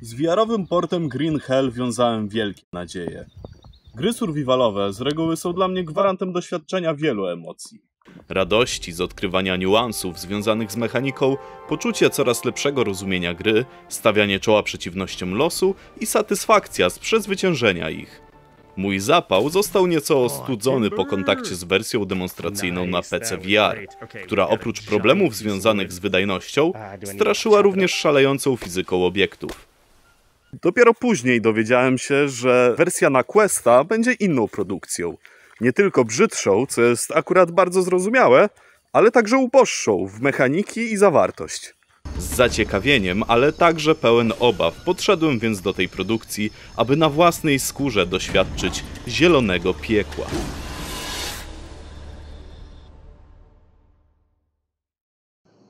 Z VR-owym portem Green Hell wiązałem wielkie nadzieje. Gry survivalowe z reguły są dla mnie gwarantem doświadczenia wielu emocji. Radości z odkrywania niuansów związanych z mechaniką, poczucie coraz lepszego rozumienia gry, stawianie czoła przeciwnościom losu i satysfakcja z przezwyciężenia ich. Mój zapał został nieco ostudzony po kontakcie z wersją demonstracyjną na PC VR, która oprócz problemów związanych z wydajnością, straszyła również szalejącą fizyką obiektów. Dopiero później dowiedziałem się, że wersja na Questa będzie inną produkcją. Nie tylko brzydszą, co jest akurat bardzo zrozumiałe, ale także uboższą w mechaniki i zawartość. Z zaciekawieniem, ale także pełen obaw, podszedłem więc do tej produkcji, aby na własnej skórze doświadczyć zielonego piekła.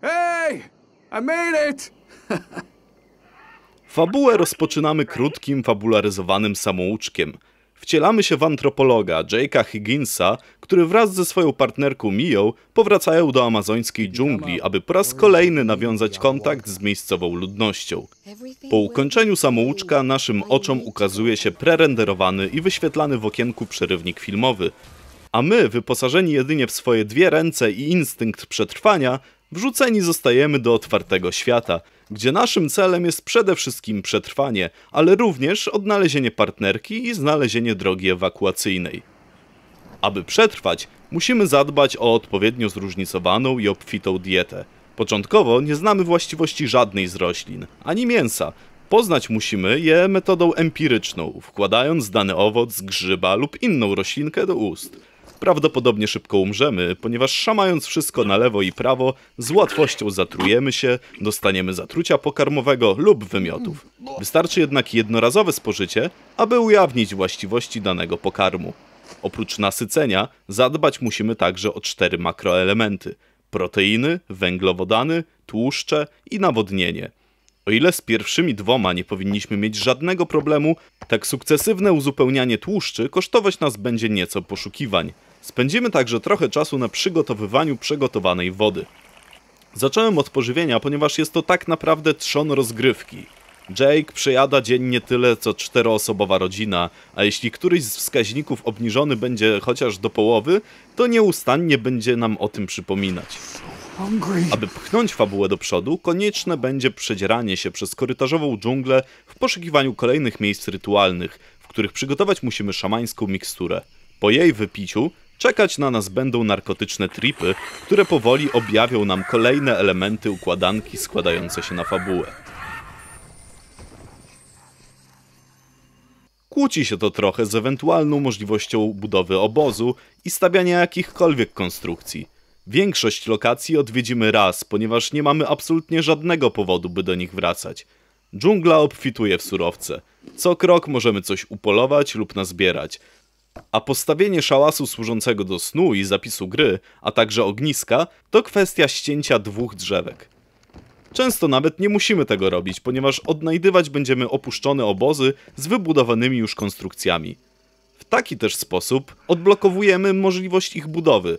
Hey! I made it! Fabułę rozpoczynamy krótkim, fabularyzowanym samouczkiem. Wcielamy się w antropologa Jake'a Higginsa, który wraz ze swoją partnerką Miją powracają do amazońskiej dżungli, aby po raz kolejny nawiązać kontakt z miejscową ludnością. Po ukończeniu samouczka naszym oczom ukazuje się prerenderowany i wyświetlany w okienku przerywnik filmowy, a my, wyposażeni jedynie w swoje dwie ręce i instynkt przetrwania, wrzuceni zostajemy do otwartego świata, gdzie naszym celem jest przede wszystkim przetrwanie, ale również odnalezienie partnerki i znalezienie drogi ewakuacyjnej. Aby przetrwać, musimy zadbać o odpowiednio zróżnicowaną i obfitą dietę. Początkowo nie znamy właściwości żadnej z roślin, ani mięsa. Poznać musimy je metodą empiryczną, wkładając dany owoc, grzyba lub inną roślinkę do ust. Prawdopodobnie szybko umrzemy, ponieważ szamając wszystko na lewo i prawo, z łatwością zatrujemy się, dostaniemy zatrucia pokarmowego lub wymiotów. Wystarczy jednak jednorazowe spożycie, aby ujawnić właściwości danego pokarmu. Oprócz nasycenia, zadbać musimy także o cztery makroelementy: proteiny, węglowodany, tłuszcze i nawodnienie. O ile z pierwszymi dwoma nie powinniśmy mieć żadnego problemu, tak sukcesywne uzupełnianie tłuszczy kosztować nas będzie nieco poszukiwań. Spędzimy także trochę czasu na przygotowywaniu przygotowanej wody. Zacząłem od pożywienia, ponieważ jest to tak naprawdę trzon rozgrywki. Jake przejada dziennie tyle co czteroosobowa rodzina, a jeśli któryś z wskaźników obniżony będzie chociaż do połowy, to nieustannie będzie nam o tym przypominać. Aby pchnąć fabułę do przodu, konieczne będzie przedzieranie się przez korytarzową dżunglę w poszukiwaniu kolejnych miejsc rytualnych, w których przygotować musimy szamańską miksturę. Po jej wypiciu czekać na nas będą narkotyczne tripy, które powoli objawią nam kolejne elementy układanki składające się na fabułę. Kłóci się to trochę z ewentualną możliwością budowy obozu i stawiania jakichkolwiek konstrukcji. Większość lokacji odwiedzimy raz, ponieważ nie mamy absolutnie żadnego powodu, by do nich wracać. Dżungla obfituje w surowce. Co krok możemy coś upolować lub nazbierać, a postawienie szałasu służącego do snu i zapisu gry, a także ogniska, to kwestia ścięcia dwóch drzewek. Często nawet nie musimy tego robić, ponieważ odnajdywać będziemy opuszczone obozy z wybudowanymi już konstrukcjami. W taki też sposób odblokowujemy możliwość ich budowy.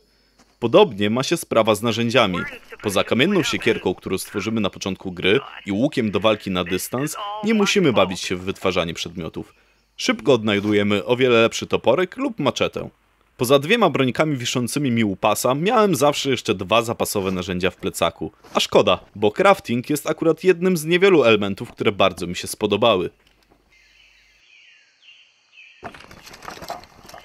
Podobnie ma się sprawa z narzędziami. Poza kamienną siekierką, którą stworzymy na początku gry i łukiem do walki na dystans, nie musimy bawić się w wytwarzanie przedmiotów. Szybko odnajdujemy o wiele lepszy toporek lub maczetę. Poza dwiema brońkami wiszącymi mi u pasa, miałem zawsze jeszcze dwa zapasowe narzędzia w plecaku. A szkoda, bo crafting jest akurat jednym z niewielu elementów, które bardzo mi się spodobały.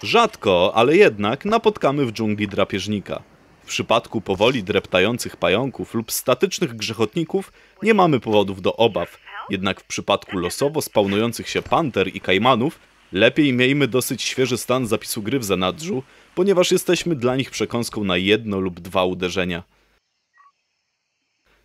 Rzadko, ale jednak napotkamy w dżungli drapieżnika. W przypadku powoli dreptających pająków lub statycznych grzechotników nie mamy powodów do obaw, jednak w przypadku losowo spawnujących się panter i kajmanów lepiej miejmy dosyć świeży stan zapisu gry w zanadrzu, ponieważ jesteśmy dla nich przekąską na jedno lub dwa uderzenia.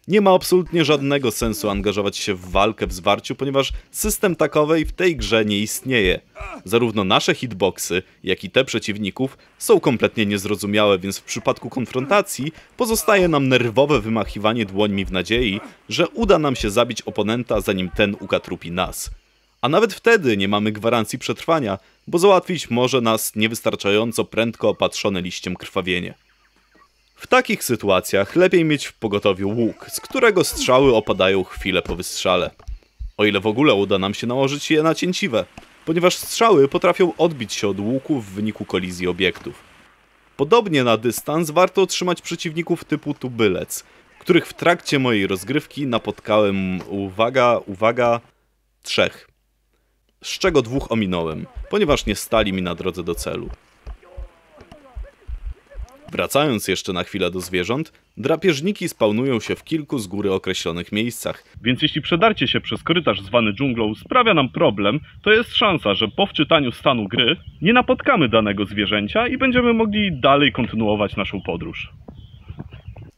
Nie ma absolutnie żadnego sensu angażować się w walkę w zwarciu, ponieważ system takowej w tej grze nie istnieje. Zarówno nasze hitboxy, jak i te przeciwników są kompletnie niezrozumiałe, więc w przypadku konfrontacji pozostaje nam nerwowe wymachiwanie dłońmi w nadziei, że uda nam się zabić oponenta zanim ten ukatrupi nas. A nawet wtedy nie mamy gwarancji przetrwania, bo załatwić może nas niewystarczająco prędko opatrzone liściem krwawienie. W takich sytuacjach lepiej mieć w pogotowiu łuk, z którego strzały opadają chwilę po wystrzale. O ile w ogóle uda nam się nałożyć je na cięciwe, ponieważ strzały potrafią odbić się od łuku w wyniku kolizji obiektów. Podobnie na dystans warto otrzymać przeciwników typu tubylec, których w trakcie mojej rozgrywki napotkałem, uwaga, uwaga, trzech. Z czego dwóch ominąłem, ponieważ nie stali mi na drodze do celu. Wracając jeszcze na chwilę do zwierząt, drapieżniki spawnują się w kilku z góry określonych miejscach. Więc jeśli przedarcie się przez korytarz zwany dżunglą sprawia nam problem, to jest szansa, że po wczytaniu stanu gry nie napotkamy danego zwierzęcia i będziemy mogli dalej kontynuować naszą podróż.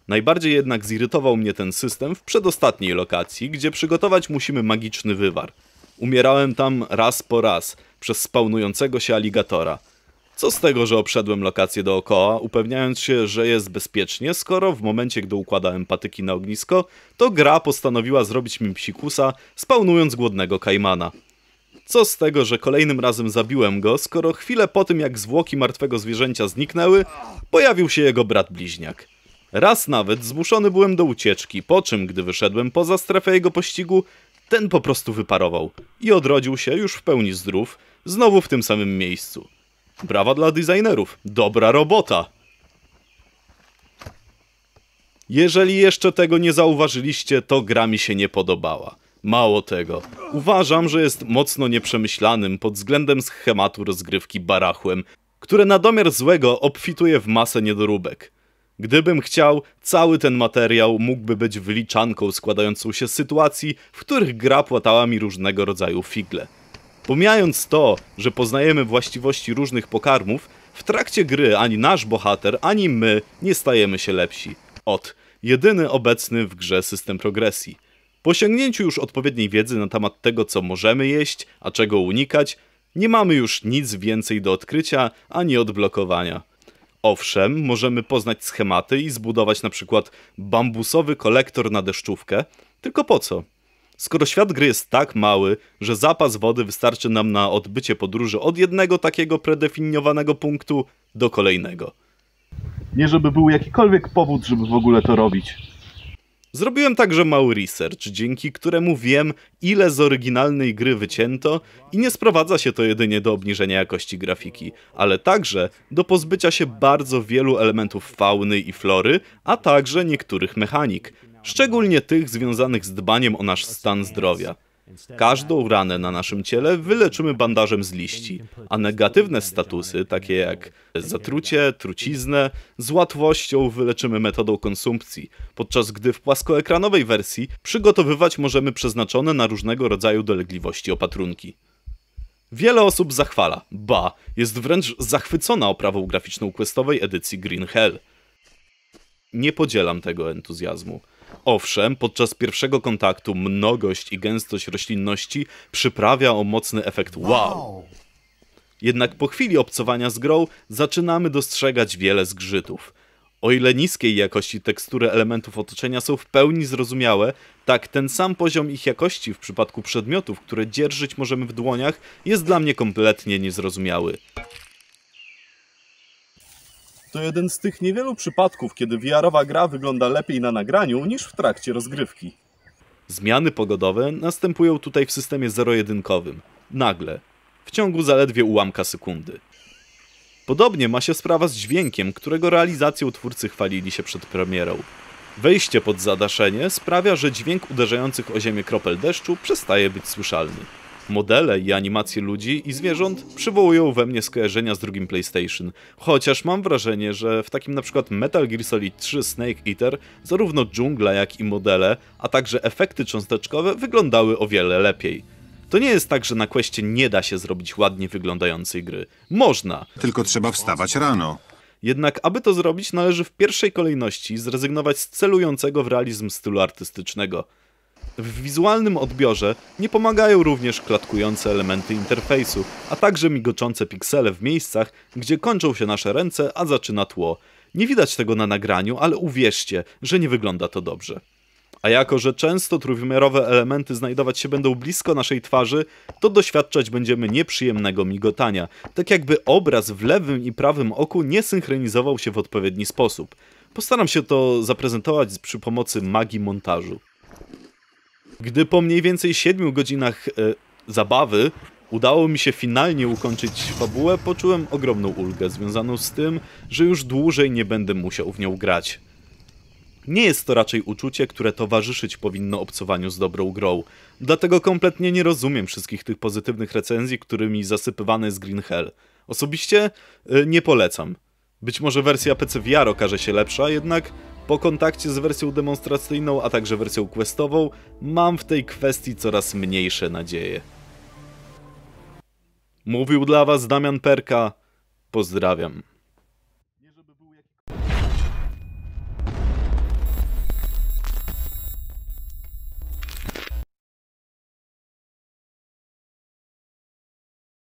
Najbardziej jednak zirytował mnie ten system w przedostatniej lokacji, gdzie przygotować musimy magiczny wywar. Umierałem tam raz po raz przez spawnującego się aligatora. Co z tego, że obszedłem lokację dookoła, upewniając się, że jest bezpiecznie, skoro w momencie, gdy układałem patyki na ognisko, to gra postanowiła zrobić mi psikusa, spawnując głodnego kajmana. Co z tego, że kolejnym razem zabiłem go, skoro chwilę po tym jak zwłoki martwego zwierzęcia zniknęły, pojawił się jego brat bliźniak. Raz nawet zmuszony byłem do ucieczki, po czym, gdy wyszedłem poza strefę jego pościgu, ten po prostu wyparował i odrodził się już w pełni zdrów, znowu w tym samym miejscu. Brawa dla designerów, dobra robota! Jeżeli jeszcze tego nie zauważyliście, to gra mi się nie podobała. Mało tego, uważam, że jest mocno nieprzemyślanym pod względem schematu rozgrywki barachłem, które na domiar złego obfituje w masę niedoróbek. Gdybym chciał, cały ten materiał mógłby być wyliczanką składającą się z sytuacji, w których gra płatała mi różnego rodzaju figle. Pomijając to, że poznajemy właściwości różnych pokarmów, w trakcie gry ani nasz bohater, ani my nie stajemy się lepsi. Od jedyny obecny w grze system progresji. Po osiągnięciu już odpowiedniej wiedzy na temat tego, co możemy jeść, a czego unikać, nie mamy już nic więcej do odkrycia ani odblokowania. Owszem, możemy poznać schematy i zbudować na przykład bambusowy kolektor na deszczówkę, tylko po co? Skoro świat gry jest tak mały, że zapas wody wystarczy nam na odbycie podróży od jednego takiego predefiniowanego punktu do kolejnego. Nie żeby był jakikolwiek powód, żeby w ogóle to robić. Zrobiłem także mały research, dzięki któremu wiem, ile z oryginalnej gry wycięto i nie sprowadza się to jedynie do obniżenia jakości grafiki, ale także do pozbycia się bardzo wielu elementów fauny i flory, a także niektórych mechanik, szczególnie tych związanych z dbaniem o nasz stan zdrowia. Każdą ranę na naszym ciele wyleczymy bandażem z liści, a negatywne statusy, takie jak zatrucie, truciznę, z łatwością wyleczymy metodą konsumpcji, podczas gdy w płaskoekranowej wersji przygotowywać możemy przeznaczone na różnego rodzaju dolegliwości opatrunki. Wiele osób zachwala, ba, jest wręcz zachwycona oprawą graficzną questowej edycji Green Hell. Nie podzielam tego entuzjazmu. Owszem, podczas pierwszego kontaktu mnogość i gęstość roślinności przyprawia o mocny efekt wow. Jednak po chwili obcowania z grą zaczynamy dostrzegać wiele zgrzytów. O ile niskiej jakości tekstury elementów otoczenia są w pełni zrozumiałe, tak ten sam poziom ich jakości w przypadku przedmiotów, które dzierżyć możemy w dłoniach, jest dla mnie kompletnie niezrozumiały. To jeden z tych niewielu przypadków, kiedy VR-owa gra wygląda lepiej na nagraniu niż w trakcie rozgrywki. Zmiany pogodowe następują tutaj w systemie zero-jedynkowym. Nagle. W ciągu zaledwie ułamka sekundy. Podobnie ma się sprawa z dźwiękiem, którego realizacją twórcy chwalili się przed premierą. Wejście pod zadaszenie sprawia, że dźwięk uderzających o ziemię kropel deszczu przestaje być słyszalny. Modele i animacje ludzi i zwierząt przywołują we mnie skojarzenia z drugim PlayStation, chociaż mam wrażenie, że w takim na przykład Metal Gear Solid 3 Snake Eater zarówno dżungla jak i modele, a także efekty cząsteczkowe wyglądały o wiele lepiej. To nie jest tak, że na Questie nie da się zrobić ładnie wyglądającej gry. Można. Tylko trzeba wstawać rano. Jednak aby to zrobić należy w pierwszej kolejności zrezygnować z celującego w realizm stylu artystycznego. W wizualnym odbiorze nie pomagają również klatkujące elementy interfejsu, a także migoczące piksele w miejscach, gdzie kończą się nasze ręce, a zaczyna tło. Nie widać tego na nagraniu, ale uwierzcie, że nie wygląda to dobrze. A jako, że często trójwymiarowe elementy znajdować się będą blisko naszej twarzy, to doświadczać będziemy nieprzyjemnego migotania, tak jakby obraz w lewym i prawym oku nie synchronizował się w odpowiedni sposób. Postaram się to zaprezentować przy pomocy magii montażu. Gdy po mniej więcej 7 godzinach e, zabawy udało mi się finalnie ukończyć fabułę, poczułem ogromną ulgę związaną z tym, że już dłużej nie będę musiał w nią grać. Nie jest to raczej uczucie, które towarzyszyć powinno obcowaniu z dobrą grą, dlatego kompletnie nie rozumiem wszystkich tych pozytywnych recenzji, którymi zasypywany jest Green Hell. Osobiście y, nie polecam. Być może wersja PC VR okaże się lepsza, jednak po kontakcie z wersją demonstracyjną, a także wersją questową, mam w tej kwestii coraz mniejsze nadzieje. Mówił dla Was Damian Perka. Pozdrawiam.